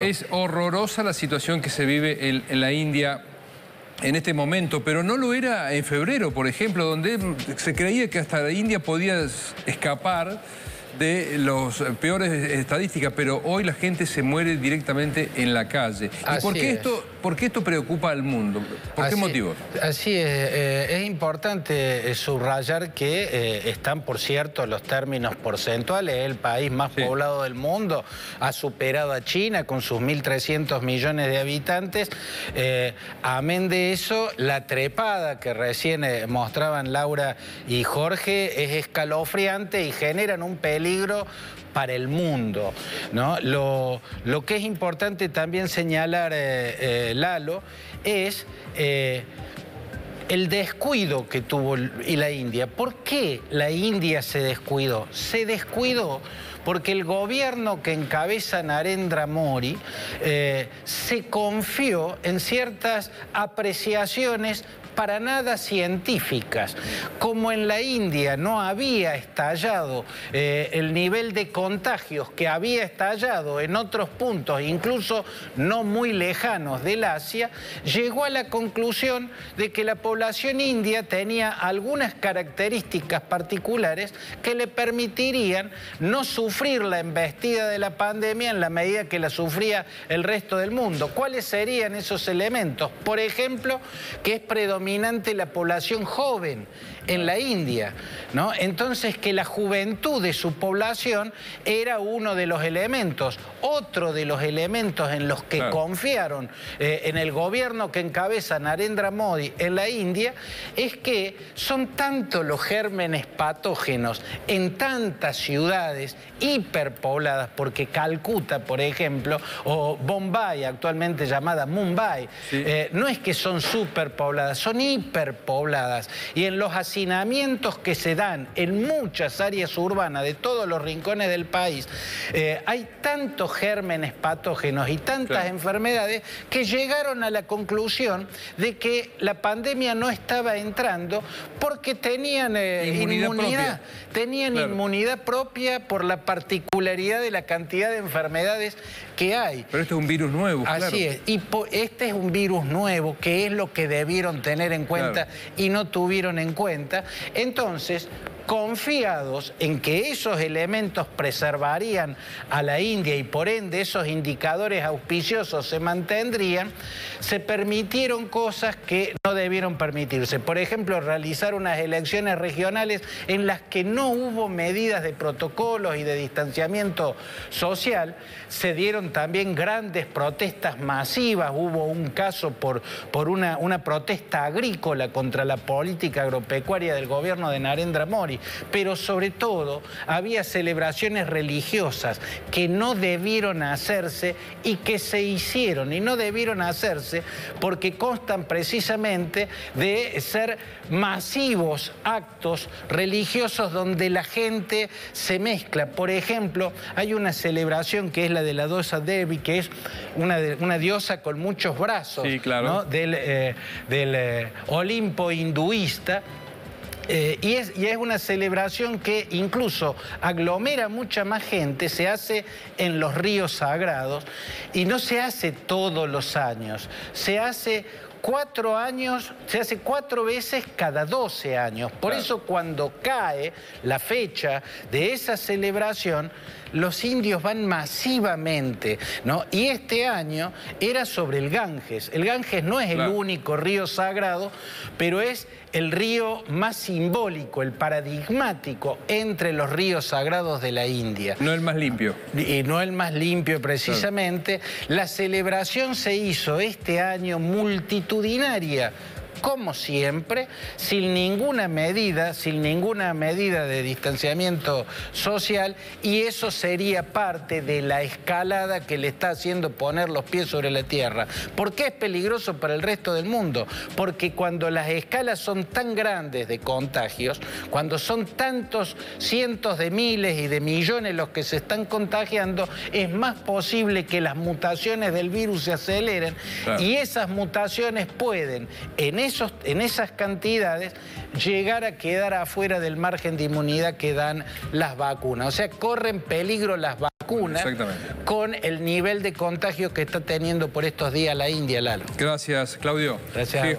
Es horrorosa la situación que se vive en, en, la India en este momento, pero no lo era en febrero, por ejemplo, donde se creía que hasta la India podía escapar de los peores estadísticas, pero hoy la gente se muere directamente en la calle. ¿Y por qué, esto, por qué esto preocupa al mundo? ¿Por qué motivo? Así es. Eh, es importante eh, subrayar que eh, están, por cierto, los términos porcentuales. El país más poblado del mundo ha superado a China con sus 1.300 millones de habitantes. amén de eso, la trepada que recién mostraban Laura y Jorge es escalofriante y generan un peligro para el mundo. Lo, que es importante también señalar, eh, eh, Lalo, es... Eh, el descuido que tuvo la India. ¿Por qué la India se descuidó? Se descuidó porque el gobierno que encabeza Narendra Modi se confió en ciertas apreciaciones para nada científicas. Como en la India no había estallado eh, el nivel de contagios que había estallado en otros puntos, incluso no muy lejanos del Asia, llegó a la conclusión de que la población india tenía algunas características particulares que le permitirían no sufrir la embestida de la pandemia en la medida que la sufría el resto del mundo. ¿Cuáles serían esos elementos? Por ejemplo, que es predominante la población joven en la India, ¿no? Entonces que la juventud de su población era uno de los elementos. Otro de los elementos en los que confiaron eh, en el gobierno que encabeza Narendra Modi en la India es que son tantos los gérmenes patógenos en tantas ciudades hiperpobladas, porque Calcuta, por ejemplo, o Bombay, actualmente llamada Mumbai, eh, no es que son superpobladas, son hiperpobladas. Y en los hacinamientos que se dan en muchas áreas urbanas de todos los rincones del país, eh, hay tantos gérmenes patógenos y tantas enfermedades que llegaron a la conclusión de que la pandemia no estaba entrando porque tenían eh, inmunidad, tenían inmunidad propia por la particularidad de la cantidad de enfermedades que hay. Pero este es un virus nuevo. Así es. Y este es un virus nuevo que es lo que debieron tener en cuenta y no tuvieron en cuenta. Entonces, confiados en que esos elementos preservarían a la India y por ende esos indicadores auspiciosos se mantendrían, se permitieron cosas que no debieron permitirse. Por ejemplo, realizar unas elecciones regionales en las que no hubo medidas de protocolos y de distanciamiento social. Se dieron también grandes protestas masivas. Hubo un caso por, por una, una protesta agrícola contra la política agropecuaria del gobierno de Narendra Mori pero sobre todo había celebraciones religiosas que no debieron hacerse y que se hicieron y no debieron hacerse porque constan precisamente de ser masivos actos religiosos donde la gente se mezcla. Por ejemplo, hay una celebración que es la de la diosa Devi, que es una, una diosa con muchos brazos del, eh, del eh, Olimpo hinduista, eh, y, es, y, es, una celebración que incluso aglomera mucha más gente, se hace en los ríos sagrados y no se hace todos los años, se hace cuatro años, se hace cuatro veces cada 12 años. Por eso cuando cae la fecha de esa celebración, los indios van masivamente, ¿no? Y este año era sobre el Ganges. El Ganges no es el único río sagrado, pero es el río más simbólico, el paradigmático entre los ríos sagrados de la India. No el más limpio. Y no el más limpio precisamente. La celebración se hizo este año multitudinaria como siempre, sin ninguna medida, sin ninguna medida de distanciamiento social y eso sería parte de la escalada que le está haciendo poner los pies sobre la tierra. ¿Por qué es peligroso para el resto del mundo? Porque cuando las escalas son tan grandes de contagios, cuando son tantos cientos de miles y de millones los que se están contagiando, es más posible que las mutaciones del virus se aceleren y esas mutaciones pueden en esos, en esas cantidades llegar a quedar afuera del margen de inmunidad que dan las vacunas. O sea, corren peligro las vacunas con el nivel de contagio que está teniendo por estos días la India, Lalo. Gracias, Claudio. Gracias.